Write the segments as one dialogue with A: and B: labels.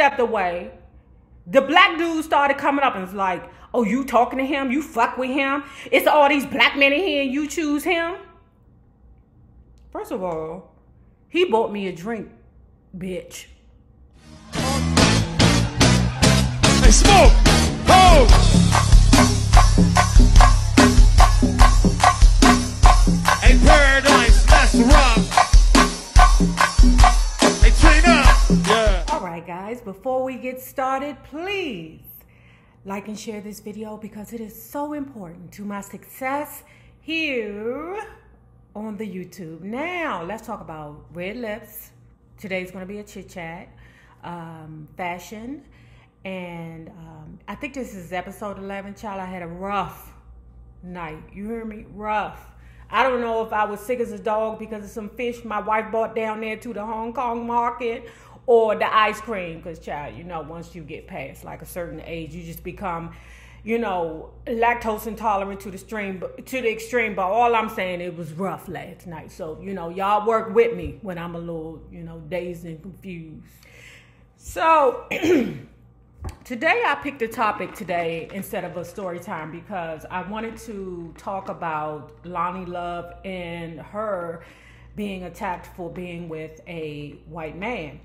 A: stepped away, the black dude started coming up and was like, Oh, you talking to him? You fuck with him? It's all these black men in here and you choose him? First of all, he bought me a drink, bitch.
B: Hey, smoke!
A: We get started, please like and share this video because it is so important to my success here on the YouTube. Now, let's talk about red lips. Today's going to be a chit chat, um, fashion, and um, I think this is episode 11. Child, I had a rough night. You hear me? Rough. I don't know if I was sick as a dog because of some fish my wife bought down there to the Hong Kong market or the ice cream because child you know once you get past like a certain age you just become you know lactose intolerant to the stream to the extreme. But all i'm saying it was rough last night. So you know y'all work with me when i'm a little you know dazed and confused. So today i picked a topic today instead of a story time because i wanted to talk about lonnie love and her being attacked for being with a white man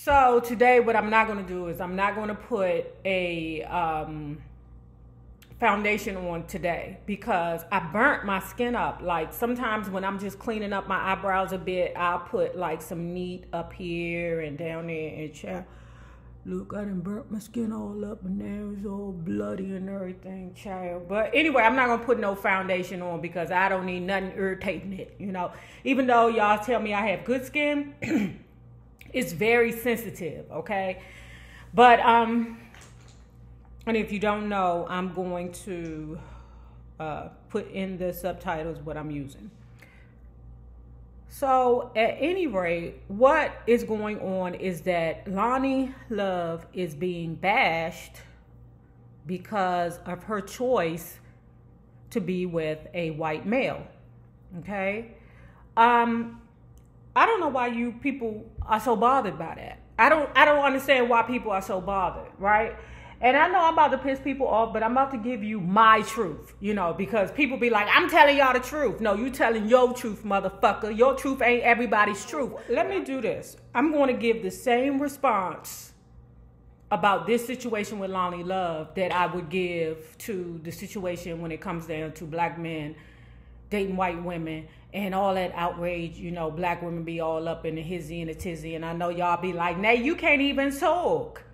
A: So today, what I'm not going to do is I'm not going to put a um, foundation on today because I burnt my skin up. Like sometimes when I'm just cleaning up my eyebrows a bit, I'll put like some Nair up here and down there and child. Look, I done burnt my skin all up and now it's all bloody and everything, child. But anyway, I'm not gonna put no foundation on because I don't need nothing irritating it, you know. Even though y'all tell me I have good skin. It's very sensitive, okay? But um and if you don't know, I'm going to uh, put in the subtitles what I'm using. So, at any rate, what is going on is that Lonnie Love is being bashed because of her choice to be with a white male. Okay? Um, I don't know why you people are so bothered by that. I don't I don't understand why people are so bothered, right? And I know I'm about to piss people off, but I'm about to give you my truth, you know, because people be like, I'm telling y'all the truth. No, you telling your truth, motherfucker. Your truth ain't everybody's truth. Let me do this. I'm going to give the same response about this situation with Lonnie Love that I would give to the situation when it comes down to black men dating white women and all that outrage, you know, black women be all up in the hizzy and the tizzy. And I know y'all be like, nay, you can't even talk.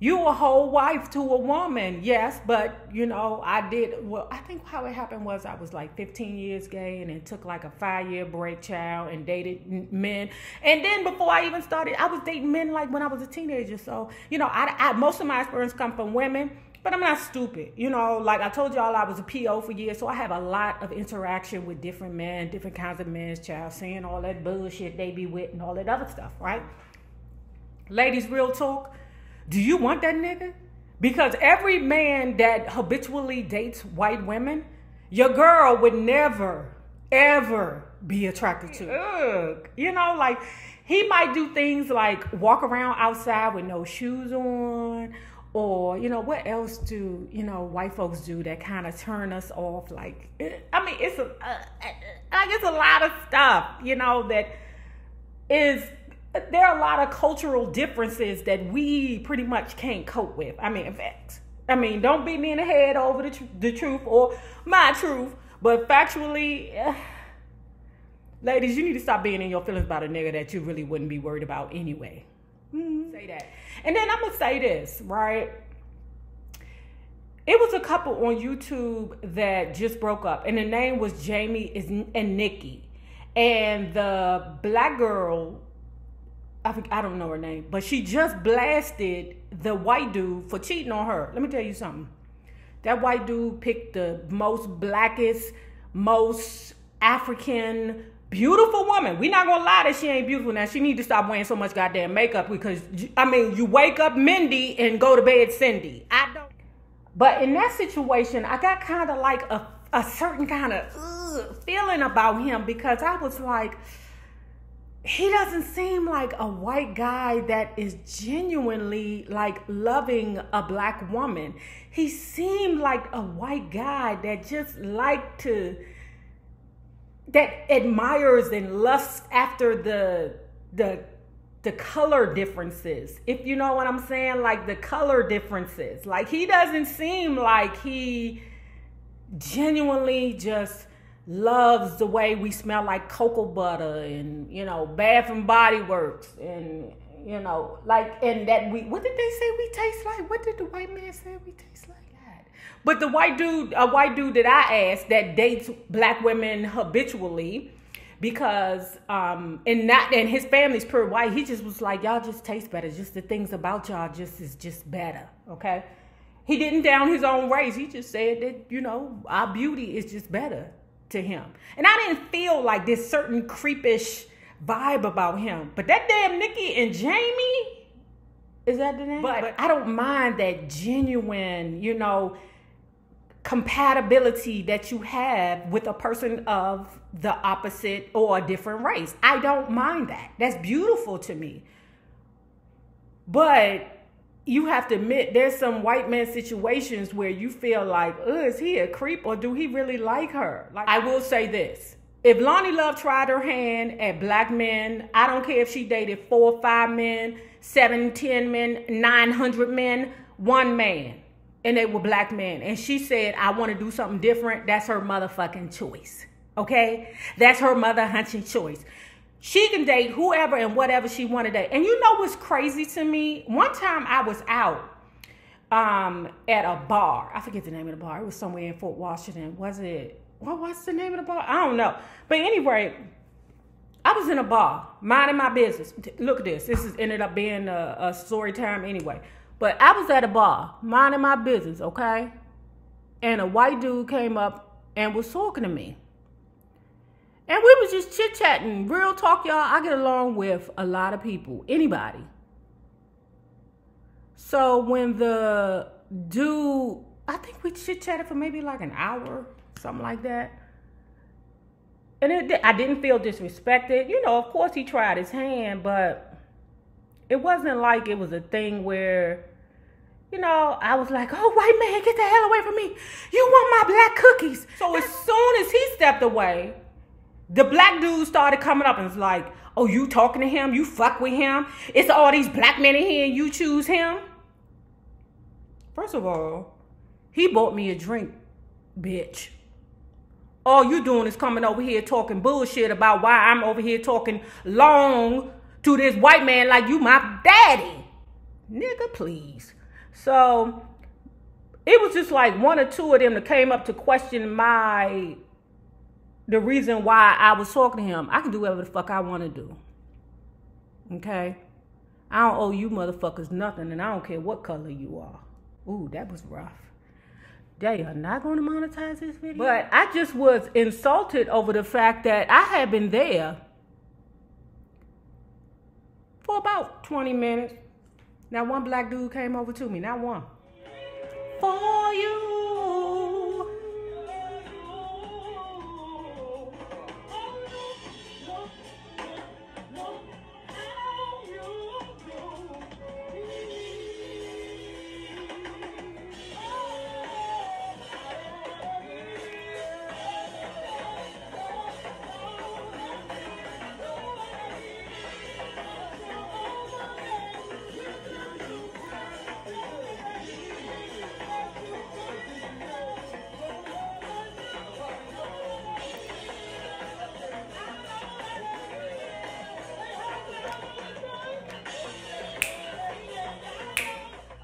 A: You a whole wife to a woman, yes, but you know, I did well, I think how it happened was I was like 15 years gay and it took like a five year break child and dated men. And then before I even started, I was dating men like when I was a teenager. So, you know, I, I most of my experience come from women but I'm not stupid. You know, like I told y'all, I was a PO for years, so I have a lot of interaction with different men, different kinds of men's child, seeing all that bullshit they be with and all that other stuff, right? Ladies, real talk. Do you want that nigga? Because every man that habitually dates white women, your girl would never, ever be attracted to. Ugh. You know, like he might do things like walk around outside with no shoes on or you know what else do you know white folks do that kind of turn us off? Like i mean it's a uh, like it's a lot of stuff you know that is there are a lot of cultural differences that we pretty much can't cope with. I mean in fact i mean don't beat me in the head over the, tr- the truth or my truth but factually uh, ladies you need to stop being in your feelings about a nigga that you really wouldn't be worried about anyway mm-hmm. say that and then I'm gonna say this, right? It was a couple on YouTube that just broke up, and the name was Jamie is and Nikki. And the black girl, I think I don't know her name, but she just blasted the white dude for cheating on her. Let me tell you something. That white dude picked the most blackest, most African beautiful woman. We're not gonna lie that she ain't beautiful. Now she need to stop wearing so much goddamn makeup because I mean you wake up Mindy and go to bed Cindy. I don't. But in that situation, I got kind of like a a certain kind of feeling about him because I was like, he doesn't seem like a white guy that is genuinely like loving a black woman. He seemed like a white guy that just liked to that admires and lusts after the the the color differences. If you know what I'm saying, like the color differences. Like he doesn't seem like he genuinely just loves the way we smell like cocoa butter and you know Bath and Body Works and you know like and that we what did they say we taste like? What did the white man say we taste? But the white dude, a white dude that I asked that dates black women habitually, because um and not and his family's pure white. He just was like, y'all just taste better. Just the things about y'all just is just better. Okay. He didn't down his own race. He just said that, you know, our beauty is just better to him. And I didn't feel like this certain creepish vibe about him. But that damn Nikki and Jamie, is that the name? But, but I don't mind that genuine, you know, compatibility that you have with a person of the opposite or a different race. I don't mind that. That's beautiful to me. But you have to admit there's some white man situations where you feel like, oh, is he a creep or do he really like her? Like I will say this. If Lonnie Love tried her hand at black men, I don't care if she dated four or five men, seven, ten men, nine hundred men, one man, and they were black men. And she said, I want to do something different, that's her motherfucking choice. Okay? That's her mother hunting choice. She can date whoever and whatever she wanted to date. And you know what's crazy to me? One time I was out um, at a bar. I forget the name of the bar. It was somewhere in Fort Washington. Was it? What was the name of the bar? I don't know. But anyway, I was in a bar, minding my business. Look at this. This has ended up being a, a story time anyway. But I was at a bar, minding my business, okay? And a white dude came up and was talking to me. And we was just chit chatting. Real talk, y'all. I get along with a lot of people, anybody. So when the dude, I think we chit chatted for maybe like an hour, something like that. And it, I didn't feel disrespected. You know, of course he tried his hand, but it wasn't like it was a thing where, you know, I was like, oh, white man, get the hell away from me. You want my black cookies. So as soon as he stepped away, the black dude started coming up and was like, oh, you talking to him? You fuck with him? It's all these black men in here and you choose him? First of all, he bought me a drink, bitch. All you doing is coming over here talking bullshit about why I'm over here talking long to this white man like you my daddy. Nigga, please. So it was just like one or two of them that came up to question my the reason why I was talking to him. I can do whatever the fuck I want to do. Okay? I don't owe you motherfuckers nothing, and I don't care what color you are. Ooh, that was rough. They are not going to monetize this video. But I just was insulted over the fact that I had been there for about 20 minutes. Now, one black dude came over to me, not one. For you.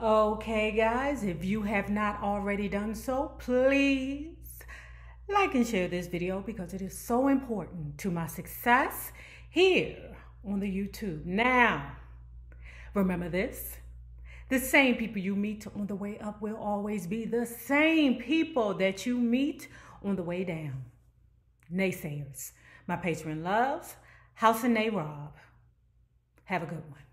A: Okay, guys, if you have not already done so, please like and share this video because it is so important to my success here on the YouTube. Now, remember this. The same people you meet on the way up will always be the same people that you meet on the way down. Naysayers. My patron loves House and Rob. Have a good one.